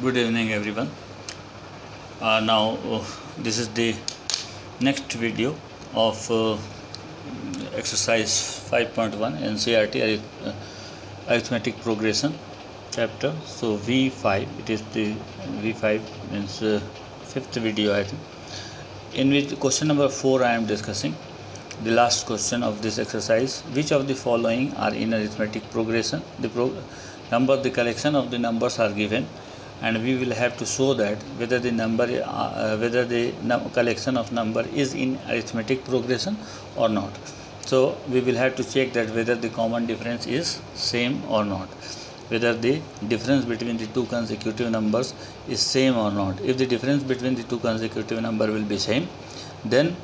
good evening everyone. Uh, now uh, this is the next video of uh, exercise 5.1 NCERT uh, arithmetic progression chapter. So v5 it is the v5 means uh, fifth video i think in which question number 4 i am discussing the last question of this exercise. Which of the following are in arithmetic progression? The number the collection of the numbers are given and we will have to show that whether the number uh, uh, whether the num- collection of number is in arithmetic progression or not. So we will have to check that whether the common difference is same or not. Whether the difference between the two consecutive numbers is same or not. If the difference between the two consecutive number will be same then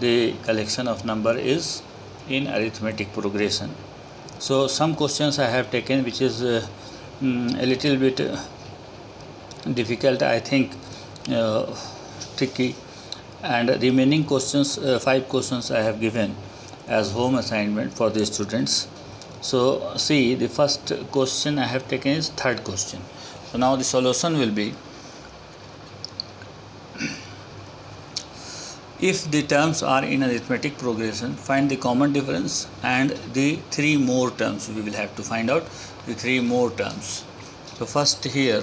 the collection of number is in arithmetic progression. So some questions i have taken which is uh, mm, a little bit uh, difficult i think uh, tricky. And remaining questions uh, five questions i have given as home assignment for the students. So see the first question i have taken is third question. So now the solution will be if the terms are in arithmetic progression find the common difference and the three more terms. We will have to find out the three more terms. So first here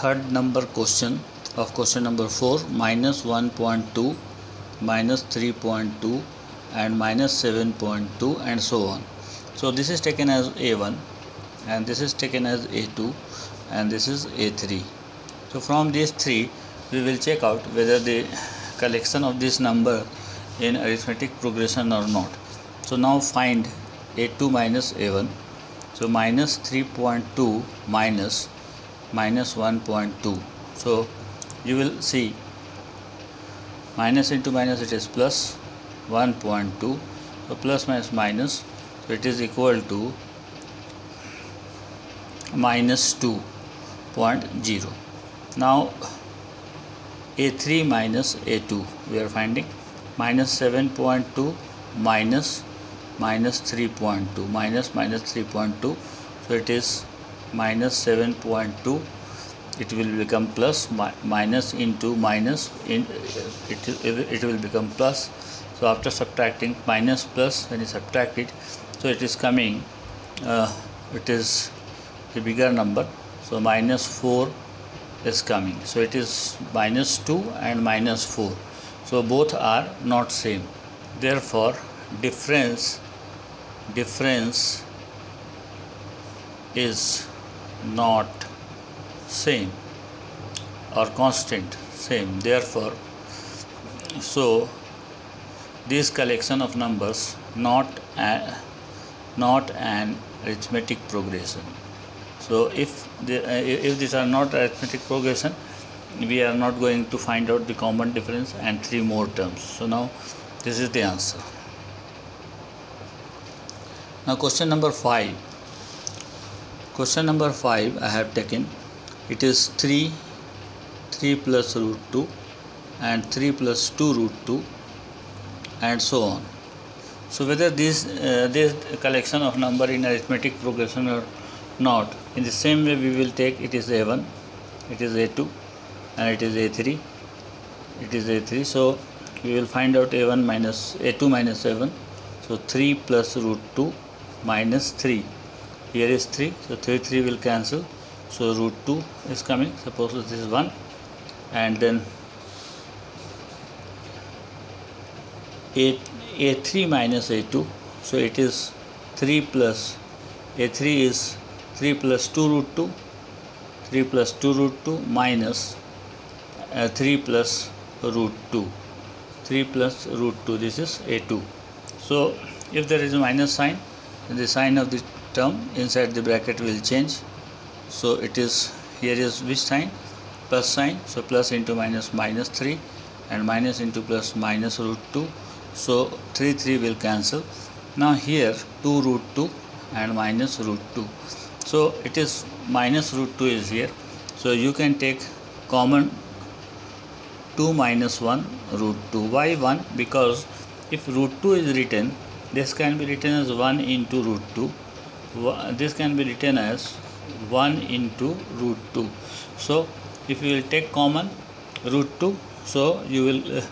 third number question of question number 4 minus 1.2 minus 3.2 and minus 7.2 and so on. So this is taken as a1 and this is taken as a2 and this is a3 so from these three we will check out whether the collection of this number in arithmetic progression or not. So now find a2 minus a1 so minus 3.2 minus minus 1.2 so you will see minus into minus it is plus 1.2 so plus minus minus so it is equal to minus 2.0 now a3 minus a2 we are finding minus 7.2 minus minus 3.2 minus minus 3.2 so it is minus 7.2 it will become plus mi- minus into minus in it, it will become plus. So after subtracting minus plus when you subtract it so it is coming uh, it is the bigger number. So minus 4 is coming. So it is minus 2 and minus 4 so both are not same. Therefore difference difference is not same or constant same. Therefore so this collection of numbers not a, not an arithmetic progression. So if the, uh, if these are not arithmetic progression we are not going to find out the common difference and three more terms. So now this is the answer. Now question number 5 question number 5 i have taken. It is 3 3 plus root 2 and 3 plus 2 root 2 and so on. So whether this uh, this collection of number in arithmetic progression or not in the same way we will take it is a1 it is a2 and it is a3 it is a3 so we will find out a1 minus a2 minus a1 so 3 plus root 2 minus 3 here is 3 so 3 3 will cancel. So root 2 is coming. Suppose this is 1 and then a a3 minus a2 so it is 3 plus a3 is 3 plus 2 root 2 3 plus 2 root 2 minus uh, 3 plus root 2 3 plus root 2 this is a2 so if there is a minus sign the sign of the term inside the bracket will change. So it is here is which sign? Plus sign. So plus into minus minus 3 and minus into plus minus root 2 so 3 3 will cancel. Now here 2 root 2 and minus root 2 so it is minus root 2 is here. So you can take common 2 minus 1 root 2 why 1 because if root 2 is written this can be written as 1 into root 2 Wha- this can be written as 1 into root 2 so if you will take common root 2 so you will uh,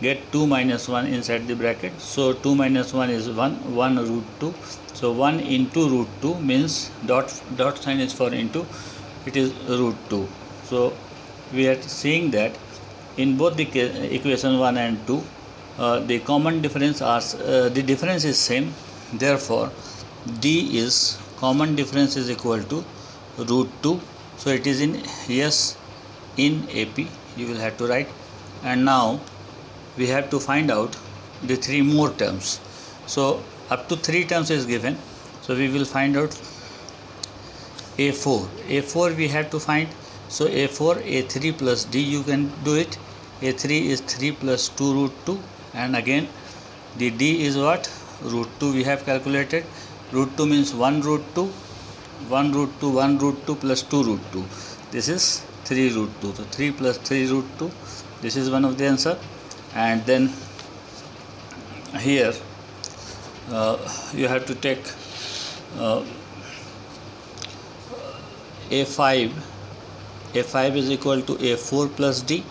get 2 minus 1 inside the bracket. So 2 minus 1 is 1 1 root 2 so 1 into root 2 means dot dot sign is for into it is root 2 so we are seeing that in both the equation 1 and 2 uh, the common difference are uh, the difference is same. Therefore d is common difference is equal to root 2 so it is in yes in ap you will have to write. And now we have to find out the three more terms. So up to three terms is given. So we will find out a4 a4 we have to find. So a4 a3 plus d you can do it. A3 is 3 plus 2 root 2 and again the d is what? Root 2 we have calculated root 2 means 1 root 2 1 root 2 1 root 2 plus 2 root 2 this is 3 root 2 so 3 plus 3 root 2 this is one of the answer. And then here uh, you have to take uh, a5 a5 is equal to a4 plus d.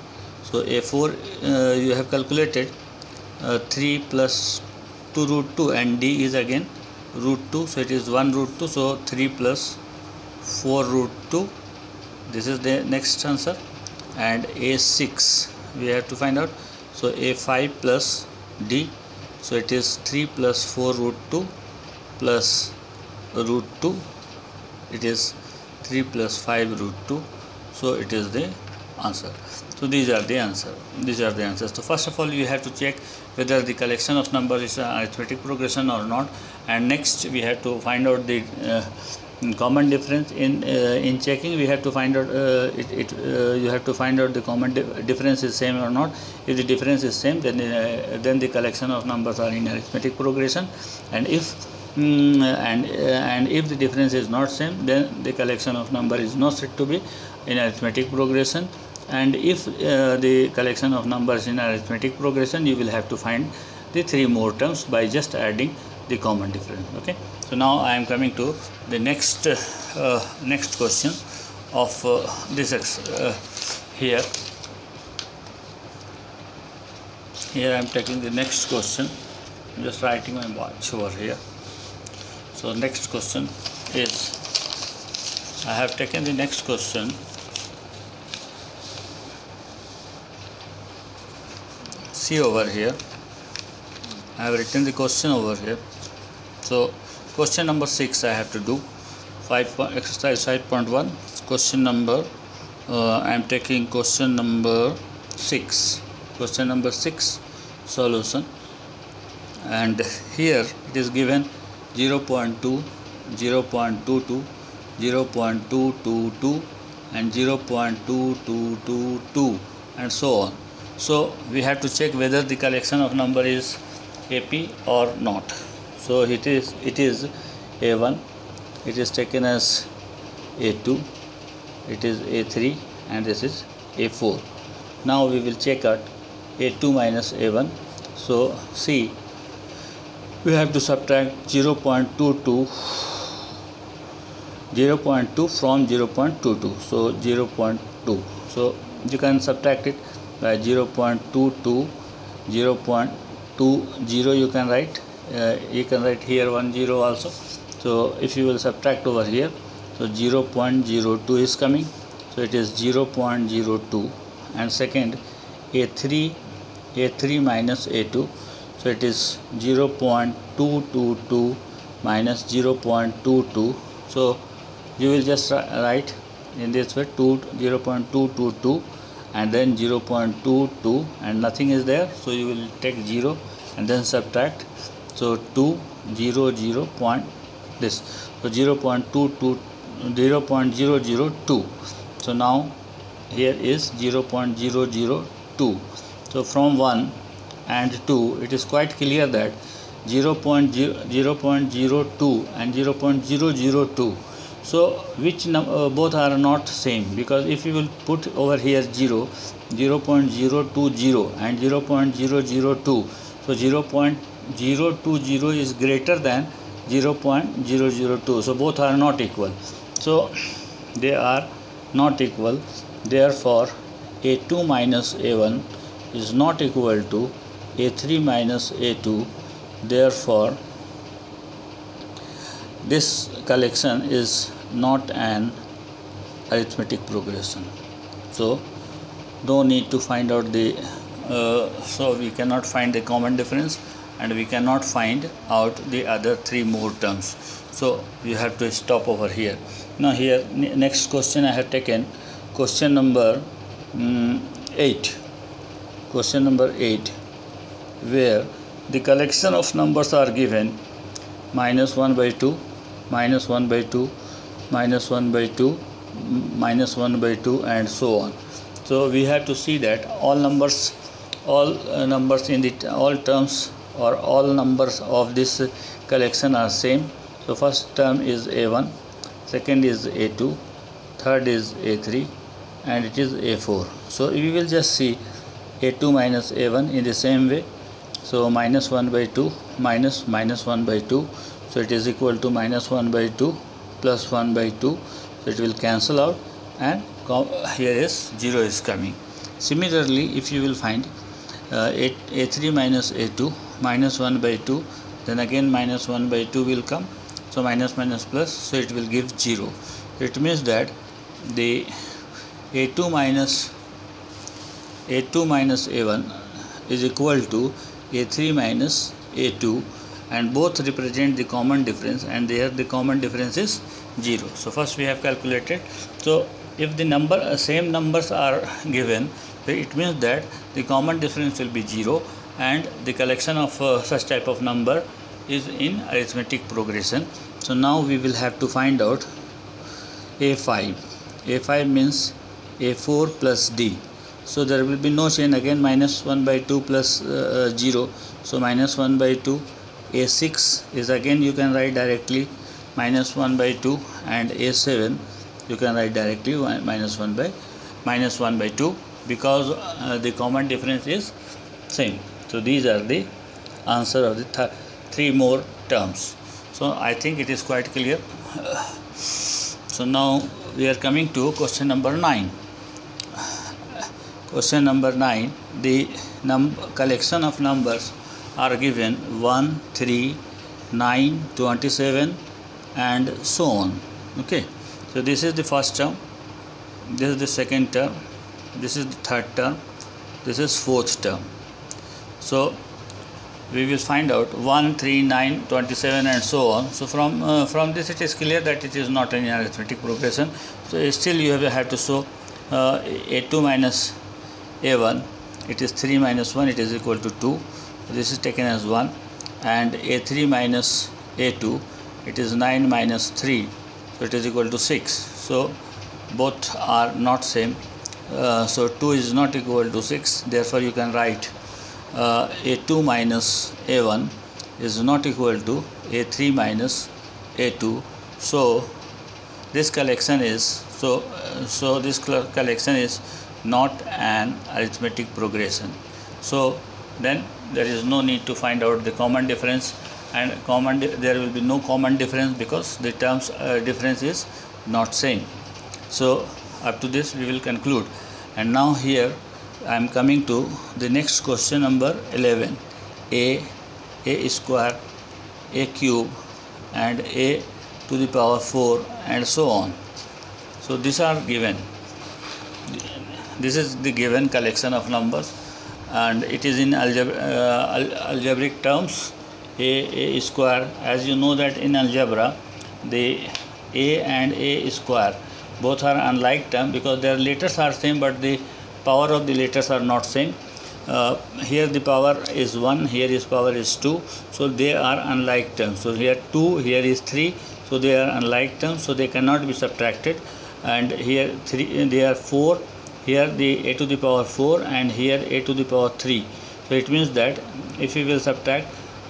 So a4 uh, you have calculated uh, 3 plus 2 root 2 and d is again root 2 so it is 1 root 2 so 3 plus 4 root 2 this is the next answer. And a6 we have to find out. So a5 plus d so it is 3 plus 4 root 2 plus root 2 it is 3 plus 5 root 2 so it is the answer so these are the answer. These are the answers. So first of all you have to check whether the collection of numbers is an arithmetic progression or not. And next we have to find out the uh, common difference in uh, in checking. We have to find out uh, it, it uh, you have to find out the common di difference is same or not. If the difference is same then uh, then the collection of numbers are in arithmetic progression. And if mm, and uh, and if the difference is not same then the collection of number is not said to be in arithmetic progression and if uh, the collection of numbers in arithmetic progression you will have to find the three more terms by just adding the common difference okay? So now i am coming to the next uh, next question of uh, this uh, here. Here i am taking the next question. I'm just writing my watch over here. So next question is i have taken the next question see over here. I have written the question over here. So question number 6 I have to do. 5 exercise 5.1 question number uh, I am taking question number 6 question number 6 solution. And here it is given 0 0.2 0 0.22 0 0.222 and 0 0.2222 and so on so we have to check whether the collection of number is ap or not. So it is it is a1 it is taken as a2 it is a3 and this is a4 now we will check out a2 minus a1 so see we have to subtract 0 0.22 0 0.2 from 0 0.22 so 0 0.2 so you can subtract it by 0 0.22 0 0.20 you can write uh, you can write here 1 0 also. So if you will subtract over here so 0 0.02 is coming. So it is 0 0.02 and second a3 a3 minus a2 so it is 0 0.222 minus 0 0.22 so you will just write in this way 2 0.222 and then 0.22 and nothing is there so you will take 0 and then subtract. So 2 0 0 point this. So 0 0.22 0 0.002 so now here is 0 0.002 so from 1 and 2 it is quite clear that 0 0.02 and 0 0.002 so which uh, both are not same because if you will put over here 0 0 0.020 and 0 0.002 so 0 0.020 is greater than 0 0.002 so both are not equal. So they are not equal. Therefore a2 minus a1 is not equal to a3 minus a2 therefore this collection is not an arithmetic progression. So no need to find out the uh, so we cannot find the common difference and we cannot find out the other three more terms. So you have to stop over here. Now here next question i have taken. Question number um, 8 question number 8 where the collection of numbers are given minus 1 by 2 minus 1 by 2 minus 1 by 2 minus 1 by 2 and so on. So we have to see that all numbers all uh, numbers in the all terms or all numbers of this collection are same. So first term is a1 second is a2 third is a3 and it is a4 so we will just see a2 minus a1 in the same way. So minus 1 by 2 minus minus 1 by 2 so it is equal to minus 1 by 2 plus 1 by 2 so it will cancel out. And here is 0 is coming. Similarly if you will find uh, a, a3 minus a2 minus 1 by 2 then again minus 1 by 2 will come. So minus minus plus so it will give 0 it means that the a2 minus a2 minus a1 is equal to a3 minus a2 and both represent the common difference and there the common difference is 0 so first we have calculated. So if the number uh, same numbers are given it means that the common difference will be 0 and the collection of uh, such type of number is in arithmetic progression. So now we will have to find out a5 a5 means a4 plus d. So there will be no chain again minus 1 by 2 plus, uh, uh 0 so minus 1 by 2 a6 is again you can write directly minus 1 by 2 and a7 you can write directly minus 1 by minus 1 by 2 because uh, the common difference is same. So these are the answer of the th three more terms. So i think it is quite clear. So now we are coming to question number 9 question number 9 the num collection of numbers are given 1 3 9 27 and so on. Okay. So this is the first term. This is the second term. This is the third term. This is fourth term. So we will find out 1 3 9 27 and so on. So from uh, from this it is clear that it is not an arithmetic progression. So still you have, to show uh, a2 minus a1 it is 3 minus 1 it is equal to 2 this is taken as 1 and a3 minus a2 it is 9 minus 3 so it is equal to 6 so both are not same. Uh, so 2 is not equal to 6 therefore you can write uh, a2 minus a1 is not equal to a3 minus a2 so this collection is so uh, so this collection is not an arithmetic progression. So then there is no need to find out the common difference and common there will be no common difference because the terms uh, difference is not same. So up to this we will conclude. And now here I am coming to the next question number 11 a a square a cube and a to the power 4 and so on. So these are given. This is the given collection of numbers and it is in algebra, uh, algebraic terms a, a square. As you know that in algebra the a and a square both are unlike term because their letters are same but the power of the letters are not same. Uh, here the power is 1 here is power is 2 so they are unlike terms so here 2 here is 3 so they are unlike terms so they cannot be subtracted. And here 3 they are 4 here the a to the power 4 and here a to the power 3 so it means that if we will subtract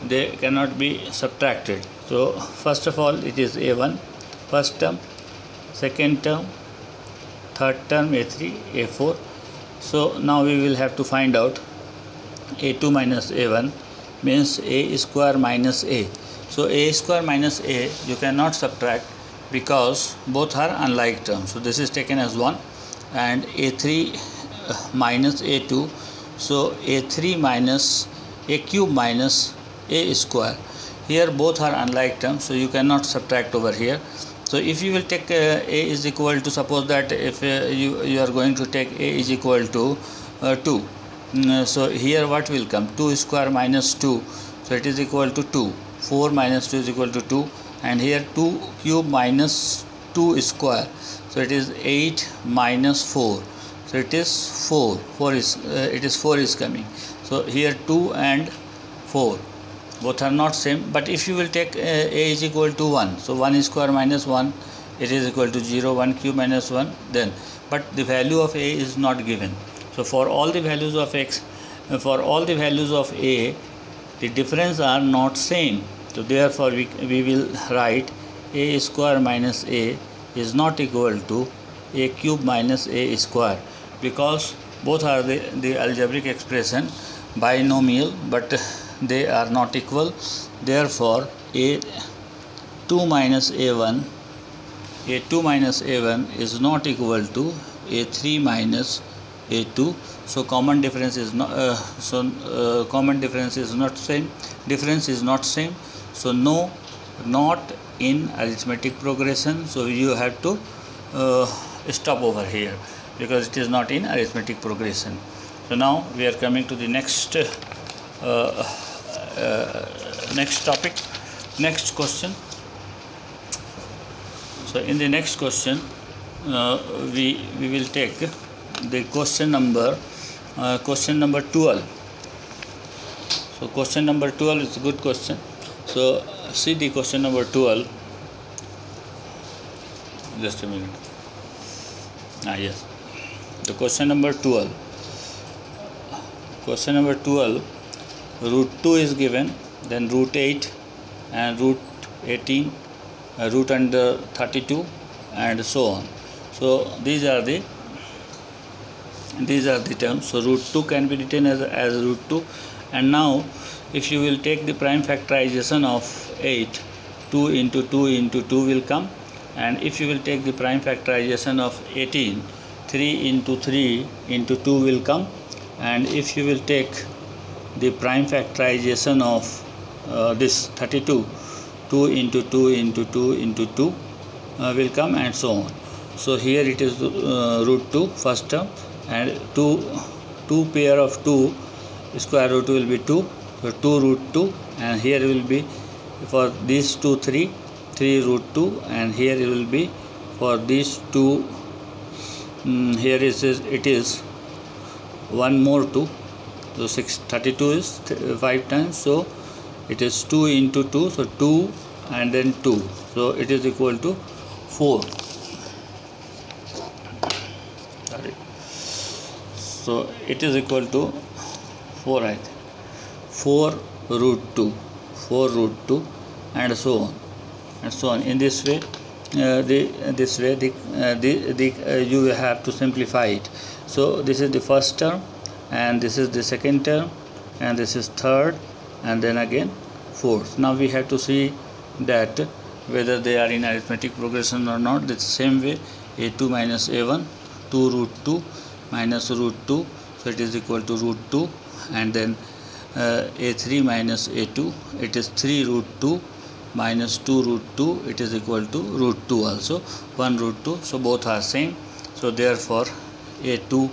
they cannot be subtracted. So first of all it is a1 first term second term third term a3 a4 so now we will have to find out a2 minus a1 means a square minus a. So a square minus a you cannot subtract because both are unlike terms. So this is taken as 1 and a3 uh, minus a2 so a3 minus a cube minus a square. Here both are unlike terms so you cannot subtract over here. So if you will take uh, a is equal to suppose that if uh, you you are going to take a is equal to uh, 2 mm, so here what will come? 2 square minus 2 so it is equal to 2 4 minus 2 is equal to 2 and here 2 cube minus 2 square. So it is 8 minus 4 so it is 4 4 is uh, it is 4 is coming. So here 2 and 4 both are not same. But if you will take uh, a is equal to 1 so 1 square minus 1 it is equal to 0 1 cube minus 1 then. But the value of a is not given. So for all the values of x uh, for all the values of a the difference are not same. So therefore we, we will write a square minus a is not equal to a cube minus a square because both are the, the algebraic expression binomial but they are not equal. Therefore a 2 minus a1 a 2 minus a1 is not equal to a 3 minus a2 so common difference is not uh, so uh, common difference is not same difference is not same. So no not in arithmetic progression so you have to uh, stop over here because it is not in arithmetic progression. So now we are coming to the next uh, uh, next topic next question. So in the next question uh, we we will take the question number uh, question number 12 so question number 12 is a good question so see the question number 12 just a minute. Ah yes. The question number 12 question number 12 root 2 is given then root 8 and root 18 uh, root under 32 and so on. So these are the these are the terms. So root 2 can be written as, as root 2 and now if you will take the prime factorization of 8 2 into 2 into 2 will come. And if you will take the prime factorization of 18 3 into 3 into 2 will come. And if you will take the prime factorization of uh, this 32 2 into 2 into 2 into 2 uh, will come and so on. So here it is uh, root 2 first term. And 2 2 pair of 2 square root will be 2 so 2 root 2 and here will be for these two 3 3 root 2 and here it will be for these two um, here is it is one more 2 so 6 32 is 5 times. So it is 2 into 2 so 2 and then 2 so it is equal to 4 Sorry. so it is equal to 4 I think 4 root 2 4 root 2 and so on and so on. In this way uh, the this way the, uh, the, the uh, you have to simplify it. So this is the first term and this is the second term and this is third and then again fourth. Now we have to see that whether they are in arithmetic progression or not. The same way a2 minus a1 2 root 2 minus root 2 so it is equal to root 2 and then Uh, a3 minus a2 it is 3 root 2 minus 2 root 2 it is equal to root 2 also 1 root 2 so both are same. So therefore a2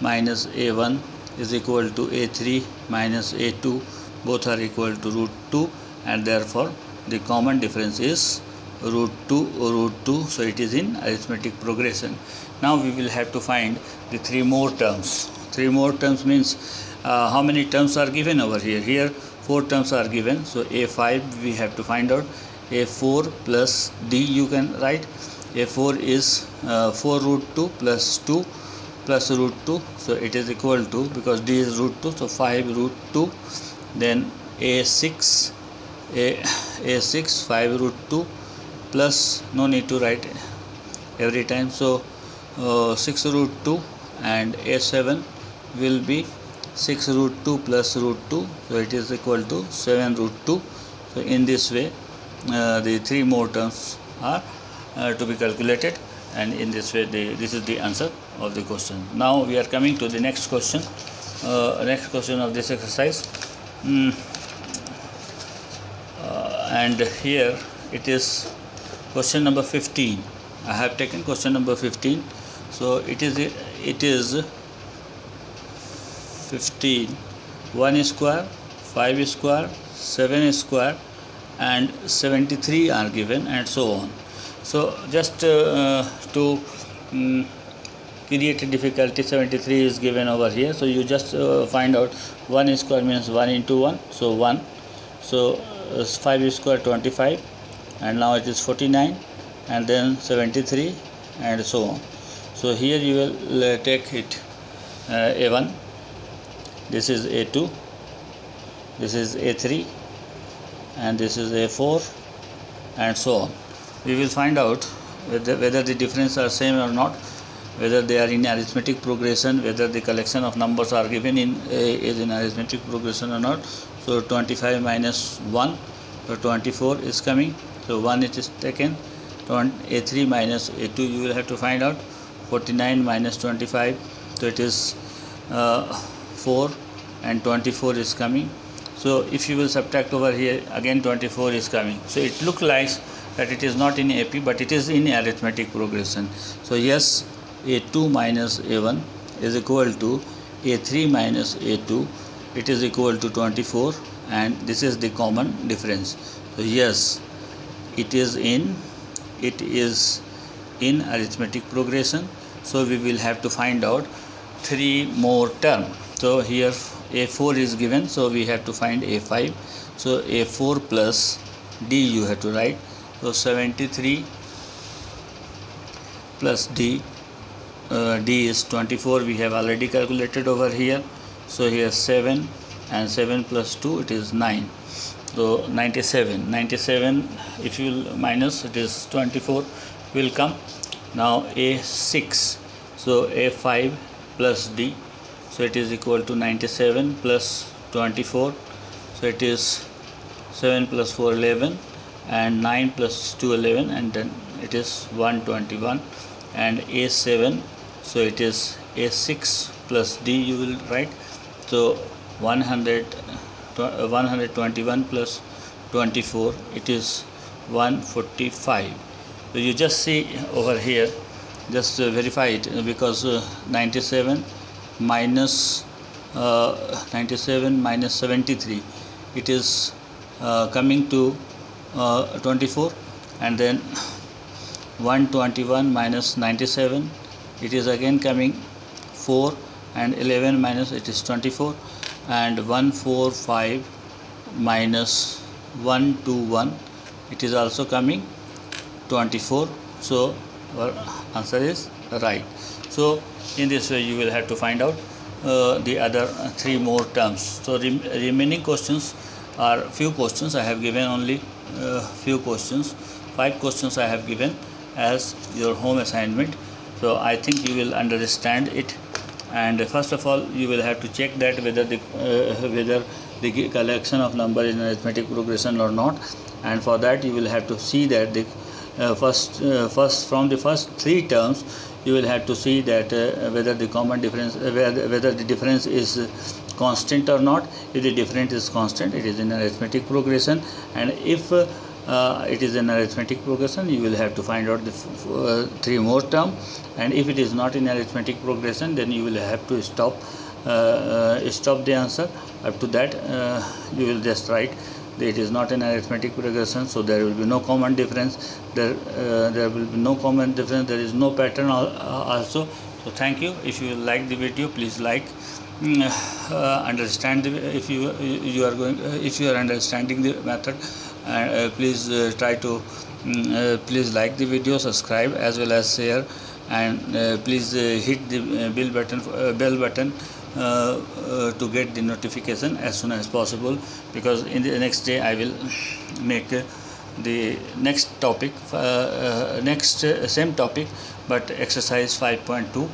minus a1 is equal to a3 minus a2 both are equal to root 2 and therefore the common difference is root 2 or root 2 so it is in arithmetic progression. Now we will have to find the three more terms. Three more terms means uh, how many terms are given over here? Here four terms are given. So a5 we have to find out. A4 plus d you can write. A4 is uh, 4 root 2 plus 2 plus root 2 so it is equal to because d is root 2 so 5 root 2 then a6 a a6 5 root 2 plus no need to write every time. So uh, 6 root 2 and a7 will be 6 root 2 plus root 2 so it is equal to 7 root 2 so in this way uh, the three more terms are uh, to be calculated and in this way the, this is the answer of the question. Now we are coming to the next question. Uh, next question of this exercise. Mm. and here it is question number 15 I have taken question number 15 so it is it is 15 1 square 5 square 7 square and 73 are given and so on. So just uh, to um, create a difficulty 73 is given over here. So you just uh, find out 1 square means 1 into 1 so 1 so uh, 5 square 25 and now it is 49 and then 73 and so on. So here you will uh, take it uh, a1 this is a2 this is a3 and this is a4 and so on. We will find out whether, whether the difference are same or not whether they are in arithmetic progression whether the collection of numbers are given in is in arithmetic progression or not. So 25 minus 1 so 24 is coming. So 1 it is taken. A3 minus a2 you will have to find out. 49 minus 25 so it is uh, 4 and 24 is coming. So if you will subtract over here again 24 is coming. So it looks like that it is not in AP but it is in arithmetic progression. So yes a2 minus a1 is equal to a3 minus a2 it is equal to 24 and this is the common difference. So yes it is in it is in arithmetic progression. So we will have to find out three more term so here a4 is given. So we have to find a5 so a4 plus d you have to write. So 73 plus d uh, d is 24 we have already calculated over here. So here 7 and 7 plus 2 it is 9 so 97 97 if you will minus it is 24 will come. Now a6 so a5 plus d so it is equal to 97 plus 24 so it is 7 plus 4 11 and 9 plus 2 11 and then it is 121 and a7 so it is a6 plus d you will write. So 100 uh, 121 plus 24 it is 145 so you just see over here just uh, verify it uh, because uh, 97 minus, uh, 97 minus 73 it is uh, coming to uh, 24 and then 121 minus 97 it is again coming 4 and 11 minus it is 24 and 145 minus 121 it is also coming 24 so our answer is right. So in this way you will have to find out uh, the other three more terms. So rem remaining questions are few questions. I have given only uh, few questions. Five questions i have given as your home assignment. So i think you will understand it. And first of all you will have to check that whether the uh, whether the collection of number is arithmetic progression or not. And for that you will have to see that the uh, first uh, first from the first three terms you will have to see that uh, whether the common difference uh, whether, whether the difference is constant or not. If the difference is constant it is in arithmetic progression. And if uh, uh, it is an arithmetic progression you will have to find out the uh, three more term. And if it is not in arithmetic progression then you will have to stop uh, stop the answer. Up to that you will just write it is not an arithmetic progression so there will be no common difference. There uh, there will be no common difference. There is no pattern also. So thank you. If you like the video please like. Mm, understand the, if you you are going if you are understanding the method and uh, please uh, try to uh, please like the video subscribe as well as share and please hit the bell button bell button. uh, uh, to get the notification as soon as possible because in the next day I will make uh, the next topic next same topic but exercise 5.2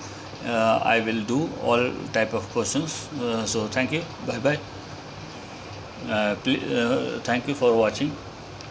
I will do all type of questions. So thank you. Bye bye uh, uh, thank you for watching